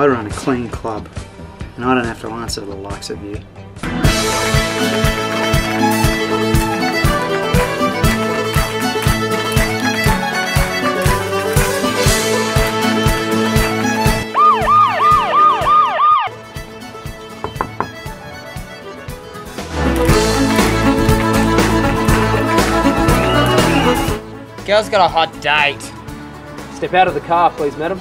I run a clean club, and I don't have to answer to the likes of you. Girl's got a hot date. Step out of the car, please, madam.